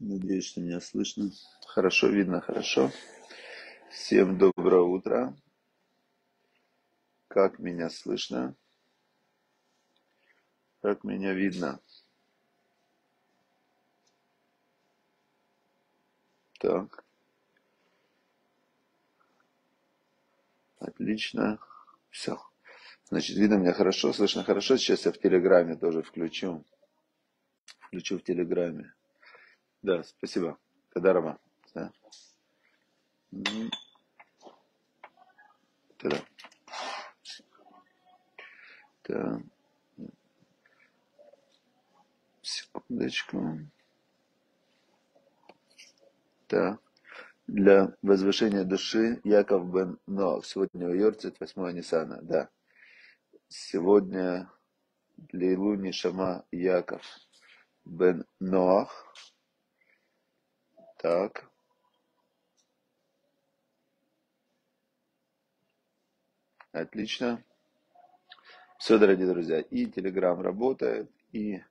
Надеюсь, что меня слышно. Хорошо видно, хорошо. Всем доброе утро. Как меня слышно? Как меня видно? Так. Отлично. Все. Значит, видно меня хорошо, слышно хорошо. Сейчас я в Телеграме тоже включу. Включу в Телеграме. Да, спасибо. Кадарова. Да. Тогда. Так. Секундочку. Так. Для возвышения души Яков бен Ноах. Сегодня у Йорцит 8 Нисана. Да. Сегодня для Илуни Шама Яков бен Ноах. Так. Отлично. Все, дорогие друзья, и Telegram работает, и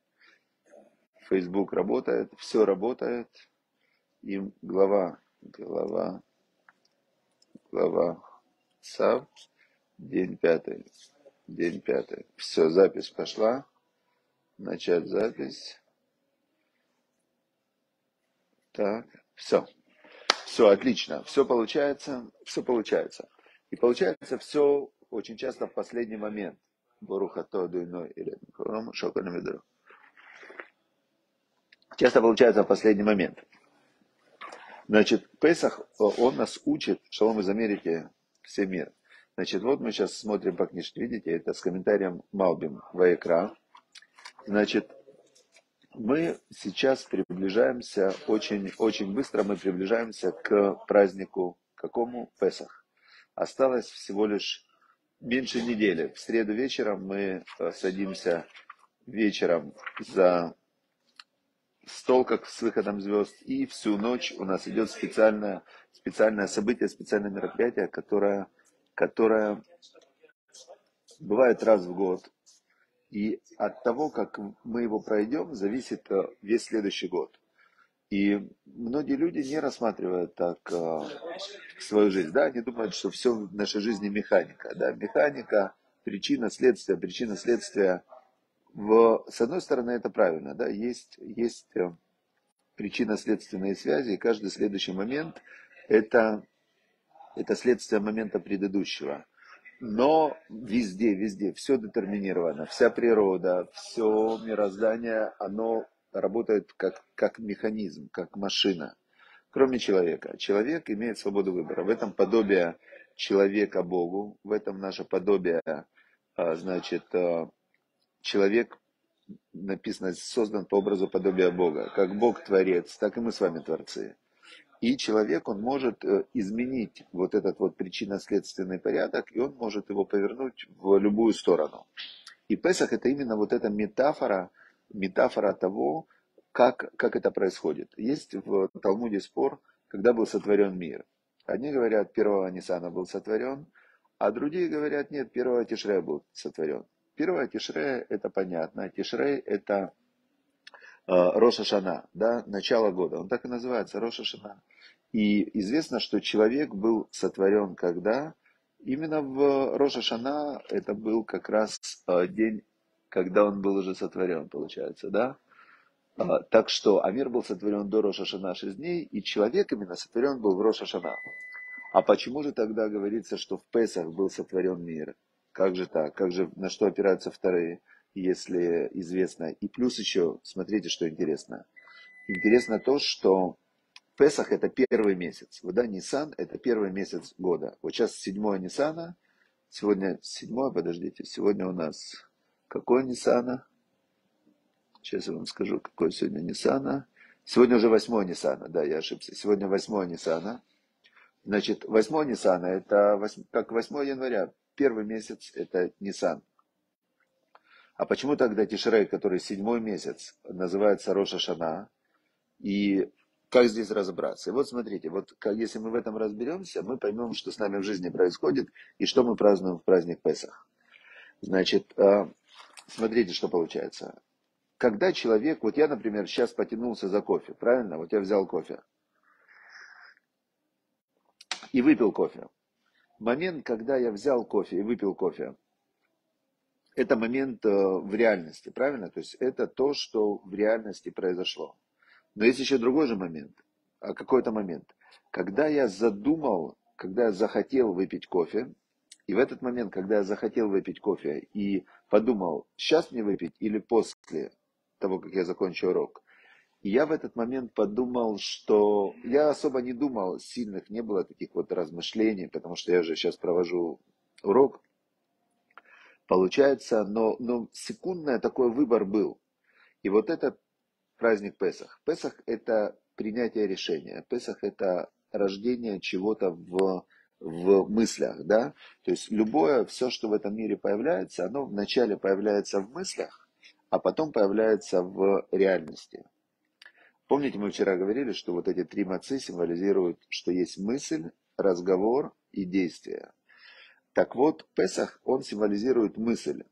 Facebook работает, все работает. И глава, глава, глава САВ, день пятый, день пятый. Все, запись пошла. Начать запись. Так, все. Все отлично, все получается, все получается. И получается все очень часто в последний момент. Боруха то дуйной или шокольный Часто получается в последний момент. Значит, Песах, он нас учит, шалом из Америки, все мир. Значит, вот мы сейчас смотрим по книжке, видите, это с комментарием Малбим Ваекра. Значит, мы сейчас приближаемся, очень, очень быстро мы приближаемся к празднику, какому? Песах. Осталось всего лишь меньше недели. В среду вечером мы э, садимся вечером за стол, как с выходом звезд, и всю ночь у нас идет специальное, специальное событие, специальное мероприятие, которое, которое бывает раз в год, и от того, как мы его пройдем, зависит э, весь следующий год. И многие люди не рассматривают так э, свою жизнь. Да? Они думают, что все в нашей жизни механика. Да? Механика, причина, следствие, причина, следствие. В, с одной стороны, это правильно. Да? Есть, есть э, причинно-следственные связи, и каждый следующий момент это, это следствие момента предыдущего. Но везде, везде все детерминировано. Вся природа, все мироздание, оно работает как, как механизм, как машина. Кроме человека. Человек имеет свободу выбора. В этом подобие человека Богу, в этом наше подобие, а, значит, а, человек, написано, создан по образу подобия Бога. Как Бог творец, так и мы с вами творцы. И человек, он может э, изменить вот этот вот причинно-следственный порядок, и он может его повернуть в любую сторону. И Песах это именно вот эта метафора, метафора того, как, как это происходит. Есть в Талмуде спор, когда был сотворен мир. Одни говорят, первого Нисана был сотворен, а другие говорят, нет, первого Тишрея был сотворен. Первого Тишрея это понятно. Тишрей это Роша Шана, да, начало года. Он так и называется, Роша Шана. И известно, что человек был сотворен когда? Именно в Роша Шана это был как раз э, день, когда он был уже сотворен, получается, да? А, так что, а мир был сотворен до Роша Шана 6 дней, и человек именно сотворен был в Роша Шана. А почему же тогда говорится, что в Песах был сотворен мир? Как же так? Как же, на что опираются вторые? Если известно. И плюс еще, смотрите, что интересно. Интересно то, что Песах это первый месяц. Вот да, Нисан это первый месяц года. Вот сейчас седьмое Нисана. Сегодня седьмое, подождите, сегодня у нас какое Нисана? Сейчас я вам скажу, какое сегодня Нисана. Сегодня уже восьмое Нисана, да, я ошибся. Сегодня восьмое Нисана. Значит, восьмое Нисана, это как 8 января, первый месяц, это Нисан. А почему тогда Тишрей, который седьмой месяц, называется Роша Шана? И как здесь разобраться? И вот смотрите, вот если мы в этом разберемся, мы поймем, что с нами в жизни происходит и что мы празднуем в праздник Песах. Значит, а, смотрите, что получается. когда человек, вот я, например, сейчас потянулся за кофе, правильно? Вот я взял кофе и выпил кофе. Момент, когда я взял кофе и выпил кофе, это момент э, в реальности, правильно? То есть это то, что в реальности произошло. Но есть еще другой же момент, а какой-то момент. Когда я задумал, когда я захотел выпить кофе, и в этот момент, когда я захотел выпить кофе и подумал, сейчас мне выпить или после того, как я закончу урок, я в этот момент подумал, что я особо не думал, сильных не было таких вот размышлений, потому что я же сейчас провожу урок. Получается, но, но секундный такой выбор был. И вот это праздник Песах. Песах это принятие решения. Песах это рождение чего-то в, в мыслях, да. То есть любое, все, что в этом мире появляется, оно вначале появляется в мыслях, а потом появляется в реальности. Помните, мы вчера говорили, что вот эти три мацы символизируют, что есть мысль, разговор и действие. Так вот, Песах, он символизирует мысль.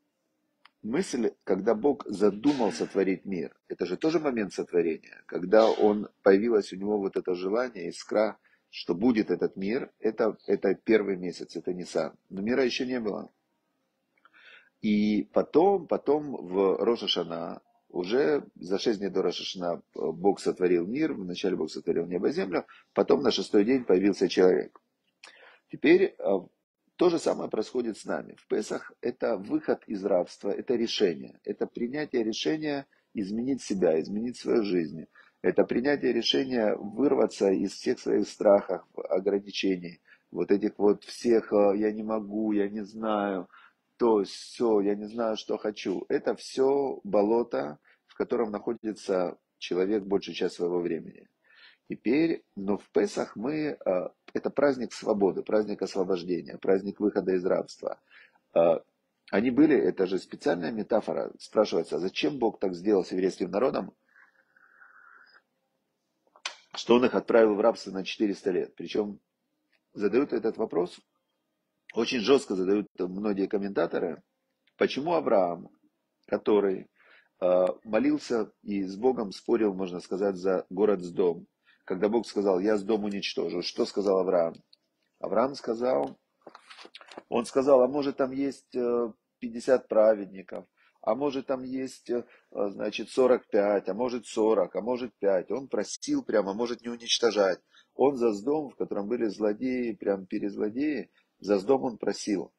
Мысль, когда Бог задумал сотворить мир, это же тоже момент сотворения, когда он появилось у него вот это желание, искра, что будет этот мир, это, это первый месяц, это не сам. Но мира еще не было. И потом, потом в Рошашана уже за шесть дней до Рашашна э, Бог сотворил мир, вначале Бог сотворил небо и землю, потом на шестой день появился человек. Теперь э, то же самое происходит с нами. В Песах это выход из рабства, это решение, это принятие решения изменить себя, изменить свою жизнь. Это принятие решения вырваться из всех своих страхов, ограничений, вот этих вот всех э, «я не могу», «я не знаю», то все, я не знаю, что хочу. Это все болото, в котором находится человек большую часть своего времени. Теперь, но в Песах мы, а, это праздник свободы, праздник освобождения, праздник выхода из рабства. А, они были, это же специальная метафора. Спрашивается, а зачем Бог так сделал с еврейским народом, что он их отправил в рабство на 400 лет. Причем задают этот вопрос очень жестко задают многие комментаторы, почему Авраам, который э, молился и с Богом спорил, можно сказать, за город с дом, когда Бог сказал, я с дом уничтожу, что сказал Авраам? Авраам сказал, он сказал, а может там есть 50 э, праведников, а может там есть, э, значит, 45, а может 40, а может 5. Он просил прямо, может не уничтожать. Он за сдом, в котором были злодеи, прям перезлодеи, за сдом он просил.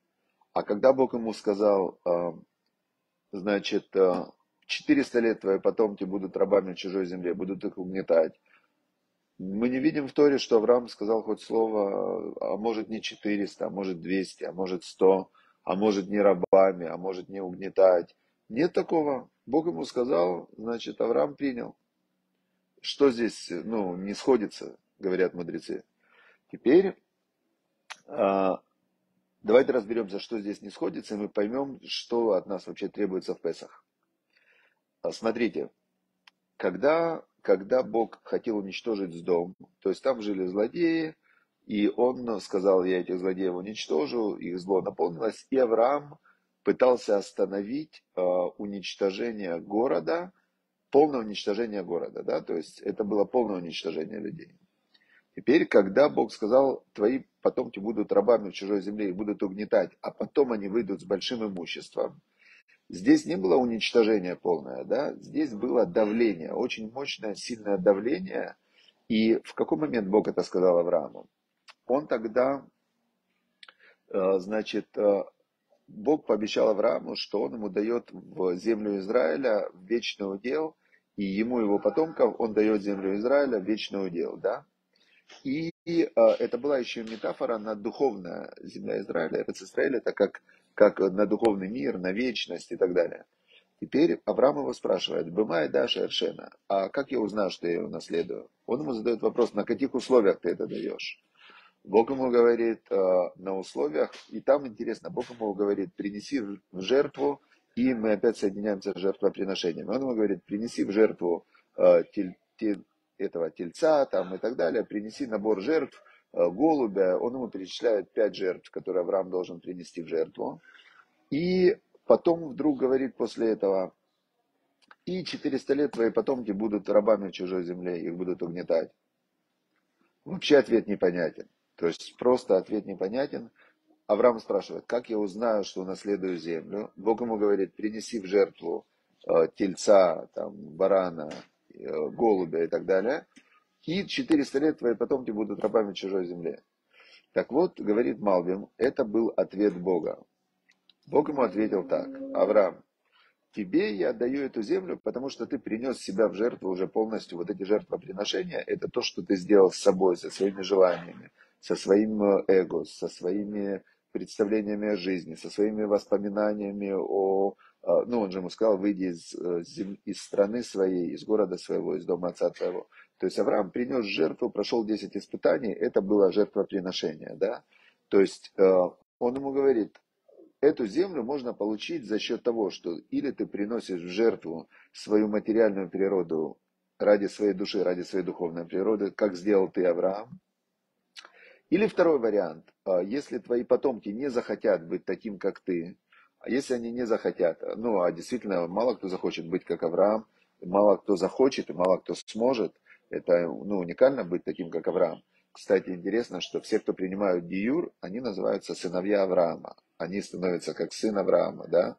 А когда Бог ему сказал, а, значит, 400 а, лет твои потомки будут рабами в чужой земле, будут их угнетать. Мы не видим в Торе, что Авраам сказал хоть слово, а может не 400, а может 200, а может 100, а может не рабами, а может не угнетать. Нет такого. Бог ему сказал, значит, Авраам принял. Что здесь, ну, не сходится, говорят мудрецы. Теперь Давайте разберемся, что здесь не сходится, и мы поймем, что от нас вообще требуется в Песах. А, смотрите, когда, когда Бог хотел уничтожить дом, то есть там жили злодеи, и он сказал, я этих злодеев уничтожу, их зло наполнилось, и Авраам пытался остановить э, уничтожение города, полное уничтожение города, да, то есть это было полное уничтожение людей. Теперь, когда Бог сказал, твои потомки будут рабами в чужой земле и будут угнетать, а потом они выйдут с большим имуществом, здесь не было уничтожения полное, да? здесь было давление, очень мощное, сильное давление. И в какой момент Бог это сказал Аврааму? Он тогда, э, значит, э, Бог пообещал Аврааму, что он ему дает в землю Израиля вечный удел, и ему, его потомкам, он дает землю Израиля вечный удел, да? И а, это была еще метафора на духовная земля Израиля, это Израиль, это как, как на духовный мир, на вечность и так далее. Теперь Авраам его спрашивает, «Бымай Даша Эршена, а как я узнаю, что я его наследую?» Он ему задает вопрос, на каких условиях ты это даешь? Бог ему говорит, «А, на условиях, и там интересно, Бог ему говорит, принеси в жертву, и мы опять соединяемся с жертвоприношением. Он ему говорит, принеси в жертву а, тель, тель, этого тельца там, и так далее, принеси набор жертв, э, голубя, он ему перечисляет пять жертв, которые Авраам должен принести в жертву. И потом вдруг говорит после этого, и 400 лет твои потомки будут рабами в чужой земле, их будут угнетать. Вообще ответ непонятен. То есть просто ответ непонятен. Авраам спрашивает, как я узнаю, что унаследую землю? Бог ему говорит, принеси в жертву э, тельца, там, барана, э, голубя и так далее. И 400 лет твои потомки будут рабами чужой земле. Так вот, говорит Малбим, это был ответ Бога. Бог ему ответил так, Авраам, тебе я отдаю эту землю, потому что ты принес себя в жертву уже полностью. Вот эти жертвоприношения, это то, что ты сделал с собой, со своими желаниями, со своим э, эго, со своими представлениями о жизни, со своими воспоминаниями о... Э, ну, он же ему сказал, выйди из, э, из страны своей, из города своего, из дома отца твоего. То есть Авраам принес жертву, прошел 10 испытаний, это было жертвоприношение, да. То есть он ему говорит, эту землю можно получить за счет того, что или ты приносишь в жертву свою материальную природу ради своей души, ради своей духовной природы, как сделал ты Авраам. Или второй вариант, а, если твои потомки не захотят быть таким, как ты, а если они не захотят, ну а действительно мало кто захочет быть как Авраам, мало кто захочет и мало кто сможет, это ну, уникально быть таким, как Авраам. Кстати, интересно, что все, кто принимают диюр, они называются сыновья Авраама они становятся как сын Авраама, да,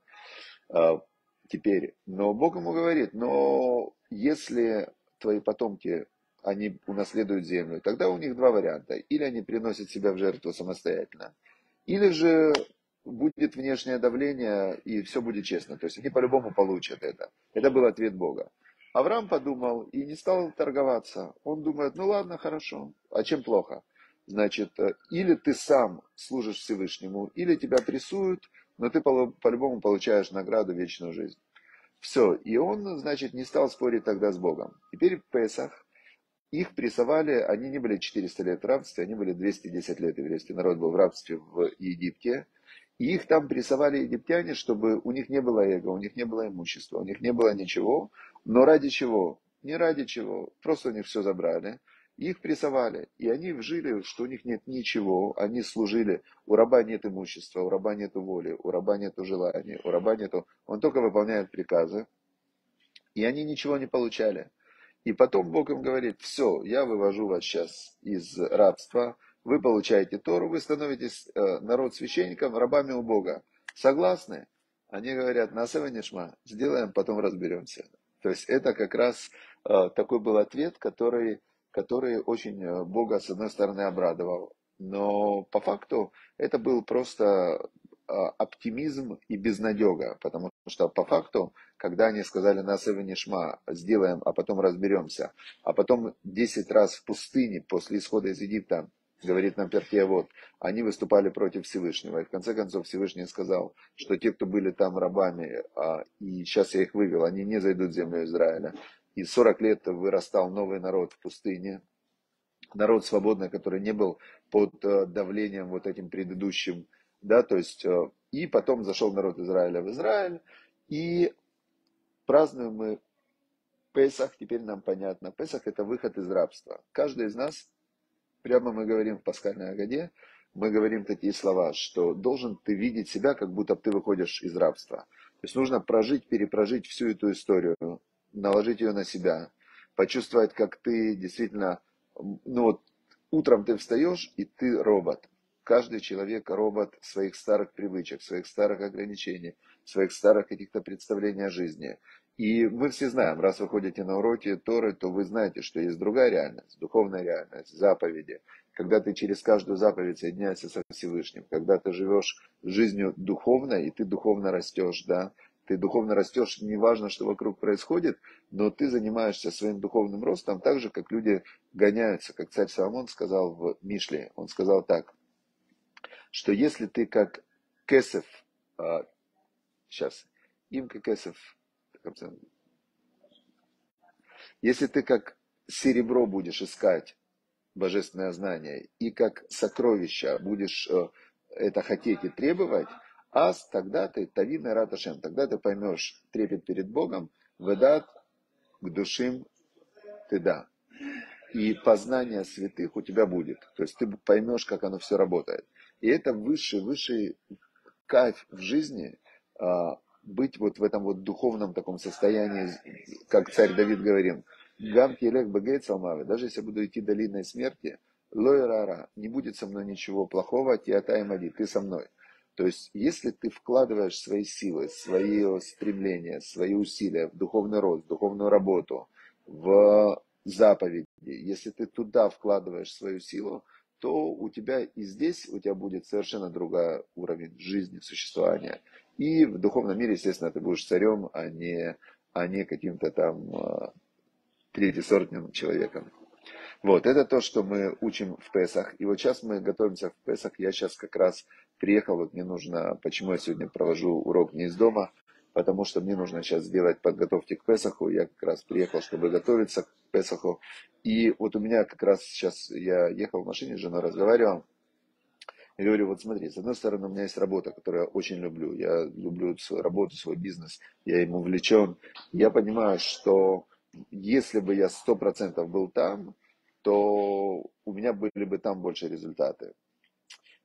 а, теперь, но Бог ему говорит, но если твои потомки, они унаследуют землю, тогда у них два варианта. Или они приносят себя в жертву самостоятельно, или же будет внешнее давление, и все будет честно. То есть они по-любому получат это. Это был ответ Бога. Авраам подумал и не стал торговаться. Он думает, ну ладно, хорошо, а чем плохо? Значит, э, или ты сам служишь Всевышнему, или тебя прессуют, но ты по-любому получаешь награду вечную жизнь. Все. И он, значит, не стал спорить тогда с Богом. Теперь в Песах их прессовали, они не были 400 лет в рабстве, они были 210 лет. Еврейский народ был в рабстве в Египте. И их там прессовали египтяне, чтобы у них не было эго, у них не было имущества, у них не было ничего. Но ради чего? Не ради чего. Просто у них все забрали. Их прессовали, и они жили, что у них нет ничего, они служили, у раба нет имущества, у раба нет воли, у раба нет желания, у раба нет, он только выполняет приказы, и они ничего не получали. И потом Бог им говорит, все, я вывожу вас сейчас из рабства, вы получаете Тору, вы становитесь э, народ священником, рабами у Бога. Согласны? Они говорят, на Нишма, сделаем, потом разберемся. То есть это как раз э, такой был ответ, который который очень э, Бога, с одной стороны, обрадовал. Но по факту это был просто а, оптимизм и безнадега, потому что по факту, когда они сказали на Нишма, сделаем, а потом разберемся, а потом 10 раз в пустыне после исхода из Египта, говорит нам Перкия, вот, они выступали против Всевышнего, и в конце концов Всевышний сказал, что те, кто были там рабами, а, и сейчас я их вывел, они не зайдут в землю Израиля, и 40 лет вырастал новый народ в пустыне, народ свободный, который не был под э, давлением вот этим предыдущим, да, то есть, э, и потом зашел народ Израиля в Израиль, и празднуем мы Песах, теперь нам понятно, Песах это выход из рабства. Каждый из нас, прямо мы говорим в пасхальной Агаде, мы говорим такие слова, что должен ты видеть себя, как будто ты выходишь из рабства. То есть нужно прожить, перепрожить всю эту историю наложить ее на себя, почувствовать, как ты действительно, ну вот утром ты встаешь, и ты робот. Каждый человек робот своих старых привычек, своих старых ограничений, своих старых каких-то представлений о жизни. И мы все знаем, раз вы ходите на уроки Торы, то вы знаете, что есть другая реальность, духовная реальность, заповеди. Когда ты через каждую заповедь соединяешься со Всевышним, когда ты живешь жизнью духовной, и ты духовно растешь, да, ты духовно растешь, неважно, что вокруг происходит, но ты занимаешься своим духовным ростом так же, как люди гоняются, как царь Соломон сказал в Мишле. Он сказал так, что если ты как Кесов, а, сейчас, имка Кесов, если ты как серебро будешь искать божественное знание и как сокровища будешь э, это хотеть и требовать, Аз тогда ты, Тавина Раташем, тогда ты поймешь трепет перед Богом, выдат к душим ты да. И познание святых у тебя будет. То есть ты поймешь, как оно все работает. И это высший, высший кайф в жизни, а, быть вот в этом вот духовном таком состоянии, как царь Давид говорил, Гам Келех Багейт Салмавы, даже если я буду идти долиной смерти, Лойрара, не будет со мной ничего плохого, Тиатай Мади, ты со мной. То есть, если ты вкладываешь свои силы, свои стремления, свои усилия в духовный рост, в духовную работу, в заповеди, если ты туда вкладываешь свою силу, то у тебя и здесь у тебя будет совершенно другой уровень жизни, существования. И в духовном мире, естественно, ты будешь царем, а не, а не каким-то там а, третьесортным человеком. Вот, это то, что мы учим в Песах. И вот сейчас мы готовимся в Песах. Я сейчас как раз приехал, вот мне нужно, почему я сегодня провожу урок не из дома, потому что мне нужно сейчас сделать подготовки к Песаху. Я как раз приехал, чтобы готовиться к Песаху. И вот у меня как раз сейчас, я ехал в машине с женой, разговаривал. И говорю, вот смотри, с одной стороны, у меня есть работа, которую я очень люблю. Я люблю свою работу, свой бизнес, я ему увлечен. Я понимаю, что если бы я сто процентов был там, то у меня были бы там больше результаты.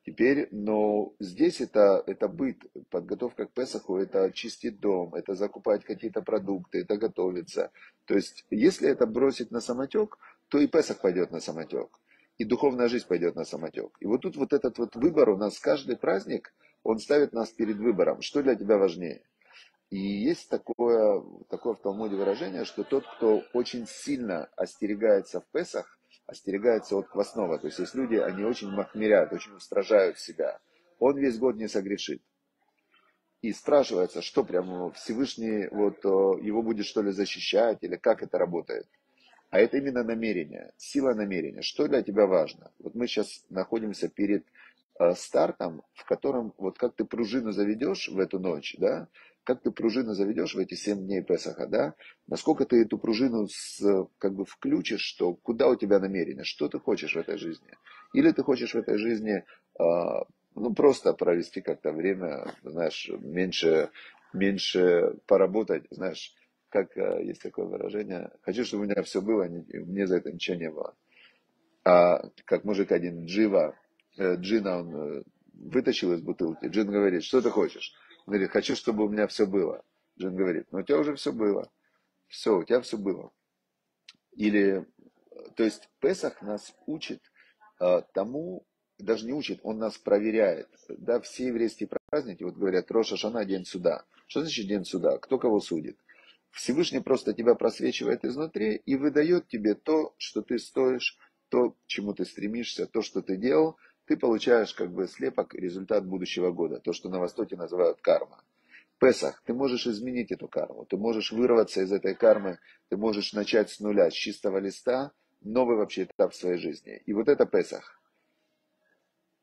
Теперь, но здесь это, это быт, подготовка к Песаху, это чистить дом, это закупать какие-то продукты, это готовиться. То есть, если это бросить на самотек, то и Песах пойдет на самотек, и духовная жизнь пойдет на самотек. И вот тут вот этот вот выбор у нас, каждый праздник, он ставит нас перед выбором, что для тебя важнее. И есть такое, такое в Талмуде выражение, что тот, кто очень сильно остерегается в Песах, остерегается от квасного. То есть есть люди, они очень махмерят, очень устражают себя. Он весь год не согрешит. И спрашивается, что прямо Всевышний вот, его будет что ли защищать, или как это работает. А это именно намерение, сила намерения. Что для тебя важно? Вот мы сейчас находимся перед э, стартом, в котором вот как ты пружину заведешь в эту ночь, да, как ты пружину заведешь в эти 7 дней Песаха, да, насколько ты эту пружину с, как бы включишь, что куда у тебя намерение, что ты хочешь в этой жизни. Или ты хочешь в этой жизни, а, ну, просто провести как-то время, знаешь, меньше, меньше поработать, знаешь, как а, есть такое выражение, хочу, чтобы у меня все было, мне за это ничего не было. А как мужик один Джива, э, Джина он э, вытащил из бутылки, Джин говорит, что ты хочешь? говорит, хочу, чтобы у меня все было. Джин говорит, ну у тебя уже все было. Все, у тебя все было. Или, то есть Песах нас учит а, тому, даже не учит, он нас проверяет. Да, все еврейские праздники, вот говорят, Роша Шана, день суда. Что значит день суда? Кто кого судит? Всевышний просто тебя просвечивает изнутри и выдает тебе то, что ты стоишь, то, к чему ты стремишься, то, что ты делал, ты получаешь как бы слепок результат будущего года, то, что на Востоке называют карма. Песах, ты можешь изменить эту карму, ты можешь вырваться из этой кармы, ты можешь начать с нуля, с чистого листа, новый вообще этап в своей жизни. И вот это Песах.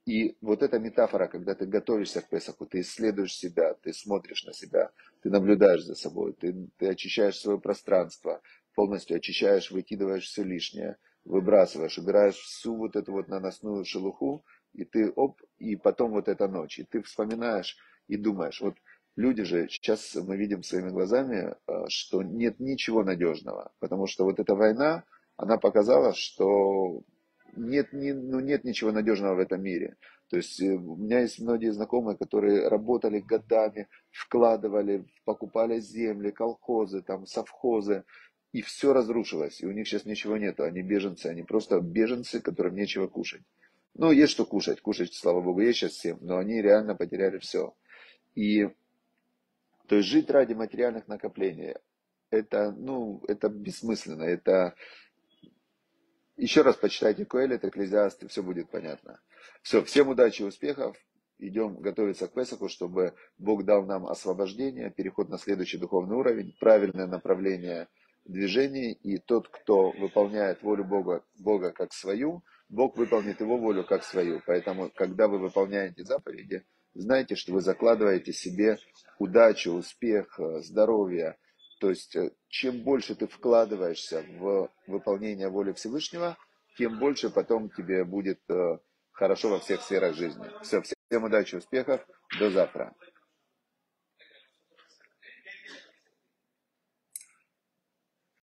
И вот эта метафора, когда ты готовишься к Песаху, ты исследуешь себя, ты смотришь на себя, ты наблюдаешь за собой, ты, ты очищаешь свое пространство, полностью очищаешь, выкидываешь все лишнее – выбрасываешь, убираешь всю вот эту вот наносную шелуху, и ты оп, и потом вот эта ночь, и ты вспоминаешь и думаешь, вот люди же, сейчас мы видим своими глазами, э, что нет ничего надежного, потому что вот эта война, она показала, что нет, не, ну, нет ничего надежного в этом мире. То есть э, у меня есть многие знакомые, которые работали годами, вкладывали, покупали земли, колхозы, там, совхозы, и все разрушилось, и у них сейчас ничего нет, они беженцы, они просто беженцы, которым нечего кушать. Ну, есть что кушать, кушать, слава богу, есть сейчас всем, но они реально потеряли все. И, то есть, жить ради материальных накоплений, это, ну, это бессмысленно, это, еще раз почитайте Коэлит, Экклезиаст, и все будет понятно. Все, всем удачи и успехов. Идем готовиться к Песаху, чтобы Бог дал нам освобождение, переход на следующий духовный уровень, правильное направление – движении, и тот, кто выполняет волю Бога, Бога как свою, Бог выполнит его волю как свою. Поэтому, когда вы выполняете заповеди, знайте, что вы закладываете себе удачу, успех, здоровье. То есть, э, чем больше ты вкладываешься в выполнение воли Всевышнего, тем больше потом тебе будет э, хорошо во всех сферах жизни. Все, всем удачи, успехов, до завтра.